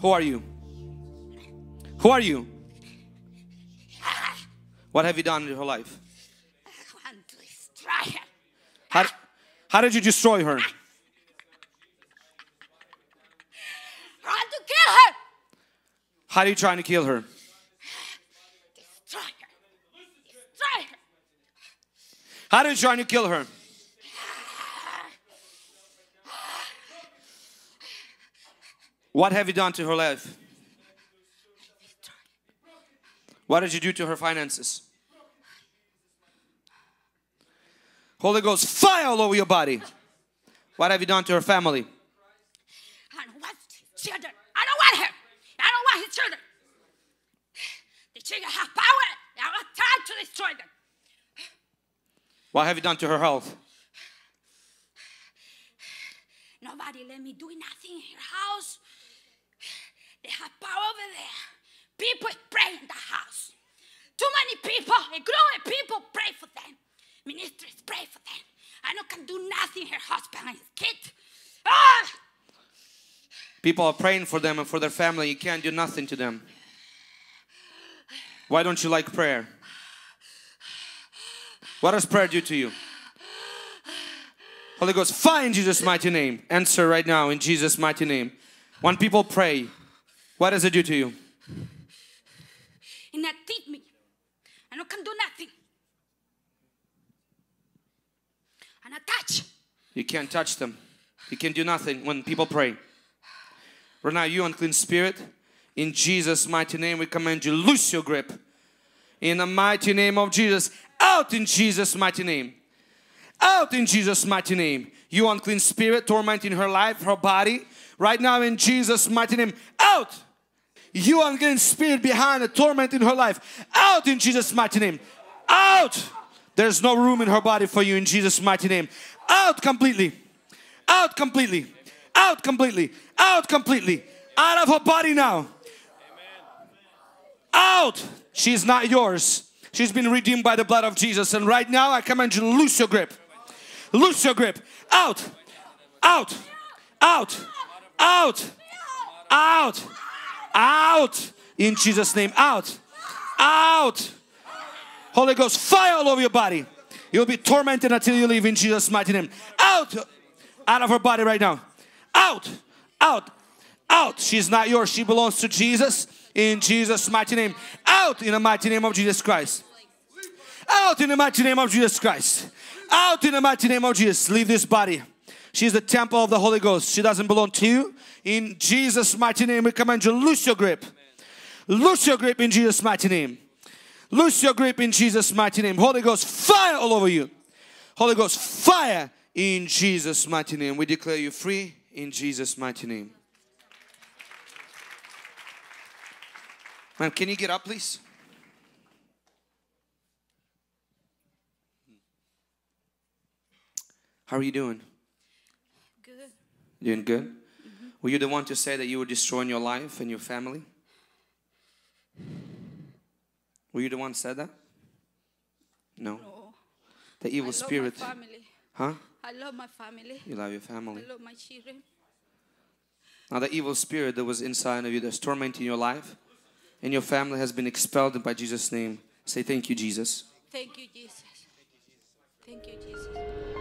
Who are you? Who are you? What have you done in her life? I want to destroy her. How, how did you destroy her? I want to kill her. How are you trying to kill her? Destroy her. Destroy her. How are you trying to kill her? What have you done to her life? What did you do to her finances? Holy Ghost, fire all over your body. What have you done to her family? I don't want his children. I don't want her. I don't want his children. The children have power. I want time to destroy them. What have you done to her health? Nobody let me do nothing in her house. They have power over there. People pray in the house. Too many people, a growing people pray for them. Ministers pray for them. I don't can do nothing. Her husband and his kid. Ah! People are praying for them and for their family. You can't do nothing to them. Why don't you like prayer? What does prayer do to you? Holy Ghost, fire in Jesus' mighty name. Answer right now in Jesus' mighty name. When people pray, what does it do to you? And that teach me. I don't can do nothing. And I touch. You can't touch them. You can do nothing when people pray. Right now, you unclean spirit, in Jesus' mighty name, we command you, loose your grip. In the mighty name of Jesus, out in Jesus' mighty name. Out in Jesus' mighty name. You unclean spirit tormenting her life, her body. Right now, in Jesus' mighty name, out. You unclean spirit behind the torment in her life, out in Jesus' mighty name. Out. There's no room in her body for you in Jesus' mighty name. Out completely. Out completely. Out completely. Out completely. Out of her body now. Out. She's not yours. She's been redeemed by the blood of Jesus. And right now, I command you loose your grip. Loose your grip. Out. Out. Out. Out. Out. Out. Out in Jesus' name. Out. Out. Holy Ghost, fire all over your body. You'll be tormented until you leave in Jesus' mighty name. Out. Out of her body right now. Out. Out. Out. She's not yours. She belongs to Jesus in Jesus' mighty name. Out in the mighty name of Jesus Christ. Out in the mighty name of Jesus Christ. Out in the mighty name of Jesus. Leave this body. She's the temple of the Holy Ghost. She doesn't belong to you. In Jesus' mighty name, we command you, loose your grip. Loose your grip in Jesus' mighty name. Loose your grip in Jesus' mighty name. Holy Ghost, fire all over you. Holy Ghost, fire in Jesus' mighty name. We declare you free in Jesus' mighty name. Ma'am, can you get up, please? How are you doing? Doing good? Mm-hmm. Were you the one to say that you were destroying your life and your family? Were you the one said that? No. No. The evil I spirit. my family. Huh? I love my family. You love your family. I love my children. Now the evil spirit that was inside of you that's tormenting your life and your family has been expelled by Jesus' name. Say thank you, Jesus. Thank you, Jesus. Thank you, Jesus.